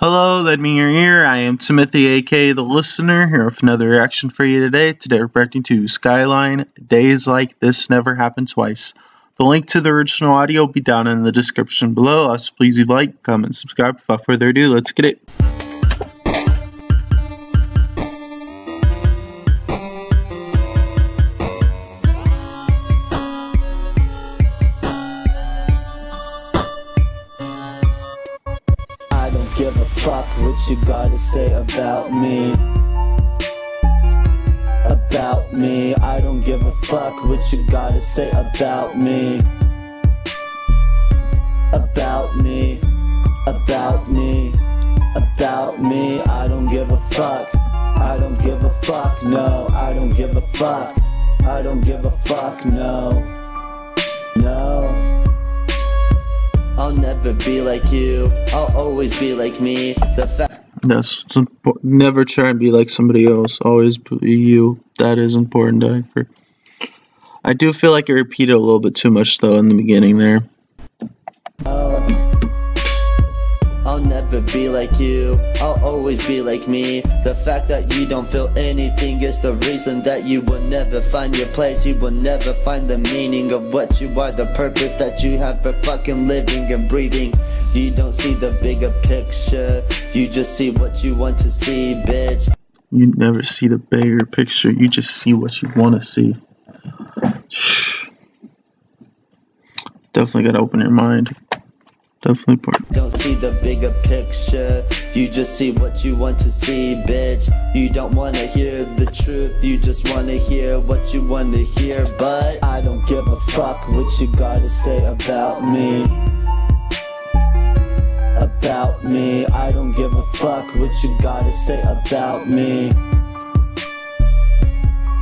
Hello, lend me your ear. I am Timothy, aka the listener, here with another reaction for you today. Today, we're reacting to Skyline Days Like This Never Happened Twice. The link to the original audio will be down in the description below. Also, please leave a like, comment, subscribe. Without further ado, let's get it. Give a fuck what you gotta say about me. About me, I don't give a fuck what you gotta say about me. About me, about me, about me, I don't give a fuck. I don't give a fuck, no, I don't give a fuck. I don't give a fuck, no. No. I'll never be like you. I'll always be like me. The fact That's impo- never try and be like somebody else. Always be you. That is important. I. I do feel like I repeated a little bit too much though in the beginning there. I'll never be like you. I'll always be like me. The fact that you don't feel anything is the reason that you will never find your place. You will never find the meaning of what you are, the purpose that you have for fucking living and breathing. You don't see the bigger picture. You just see what you want to see, bitch. You never see the bigger picture. You just see what you want to see. Definitely gotta open your mind. Definitely. Don't see the bigger picture. You just see what you want to see, bitch. You don't wanna hear the truth. You just wanna hear what you wanna hear. But I don't give a fuck what you gotta say about me. About me. I don't give a fuck what you gotta say about me.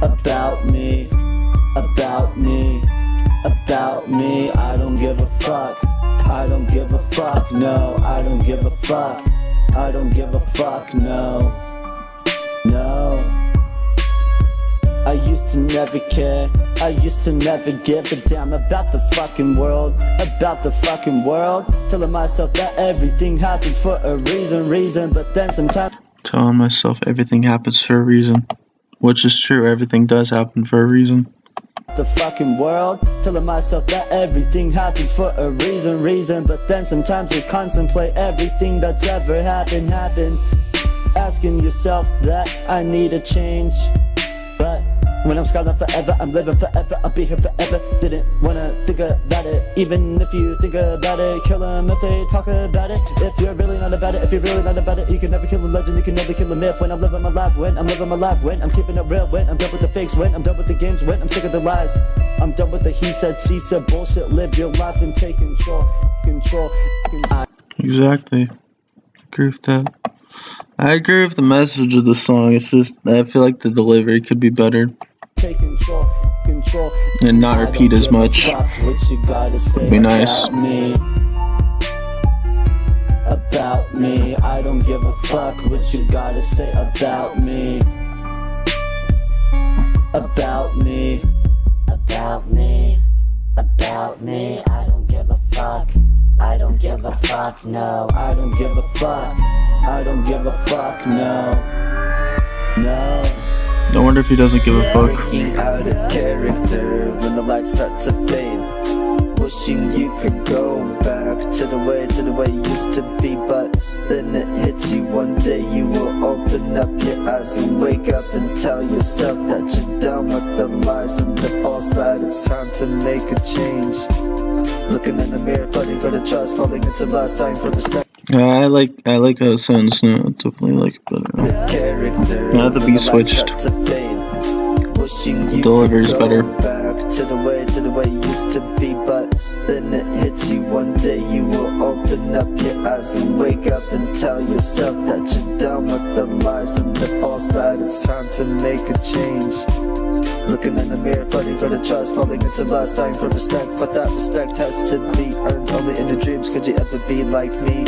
About me. About me. About me. I don't give a fuck. I don't give a fuck, no, I don't give a fuck. I don't give a fuck, no. No. I used to never care. I used to never give a damn about the fucking world. About the fucking world. Telling myself that everything happens for a reason, reason. But then sometimes Telling myself everything happens for a reason. Which is true, everything does happen for a reason. The fucking world. Telling myself that everything happens for a reason, reason. But then sometimes you contemplate everything that's ever happened, happened. Asking yourself that I need a change when I'm skyline forever, I'm living forever I'll be here forever, didn't wanna think about it. Even if you think about it, kill them if they talk about it. If you're really not about it, if you're really not about it You can never kill a legend, you can never kill a myth. When I'm living my life, when I'm living my life When I'm keeping it real, when I'm done with the fakes When I'm done with the games, when I'm sick of the lies. I'm done with the he said, she said bullshit. Live your life and take control, control. I Exactly. Agree with that. I agree with the message of the song. It's just I feel like the delivery could be better take control, control and not repeat as much. fuck what you gotta say Be nice. About me. About me. I don't give a fuck what you gotta say about me. About me. About me. About me. I don't give a fuck. I don't give a fuck, no. I don't give a fuck. I don't give a fuck, no. No. I wonder if he doesn't give a fuck. Out of character when the lights start to fade. Wishing you could go back to the way, to the way you used to be, but then it hits you one day. You will open up your eyes and wake up and tell yourself that you're done with the lies and the false light. It's time to make a change. Looking in the mirror, fighting for the trust, falling into dying for respect. I like I like how it sounds now. I definitely like it better. Now the beat switched. fade. Delivery's better. Back to the way, to the way you used to be, but then it hits you one day. You will open up your eyes and wake up and tell yourself that you're done with the lies and the false light. It's time to make a change. Looking in the mirror, fighting for the trust, falling into lust, dying for respect. But that respect has to be earned only in the dreams. Could you ever be like me?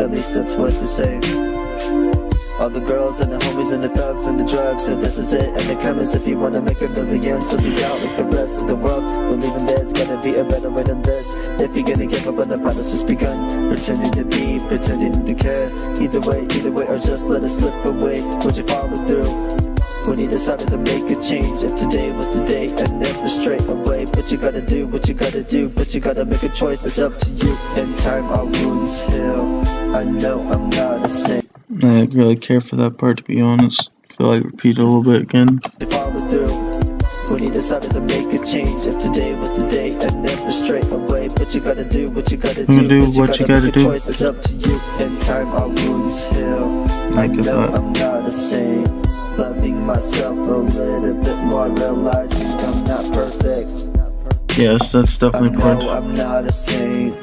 At least that's what they say. All the girls and the homies and the thugs and the drugs. And this is it and the chemists if you wanna make a million. So be out like the rest of the world. Believing there's gonna be a better way than this. If you're gonna give up on the that's just begun Pretending to be, pretending to care. Either way, either way or just let it slip away. Would you follow through? When you decided to make a change If today was the day and never straight away. But you gotta do what you gotta do But you gotta make a choice, it's up to you. In time our wounds heal. I know I'm not a saint I didn't really care for that part to be honest. I feel like repeat it a little bit again. to follow through when you decided to make a change if today was the day and never straight away but you gotta do what you gotta do, do what you gotta gotta make a do. choice it's up to you in time our wounds heal I know that. I'm not a saint loving myself a little bit more realizing I'm not perfect Yes, that's definitely important. I'm not a saint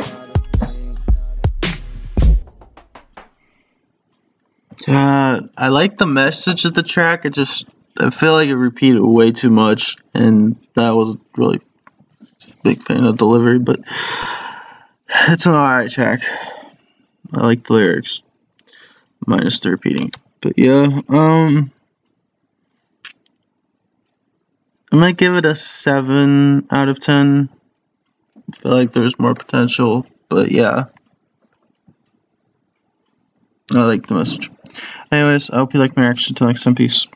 Uh, I like the message of the track. It just I feel like it repeated way too much, and that was really big fan of delivery. But it's an alright track. I like the lyrics, minus the repeating. But yeah, um, I might give it a seven out of ten. I feel like there's more potential, but yeah. I like the message. Anyways, I hope you like my reaction. Till next time, peace.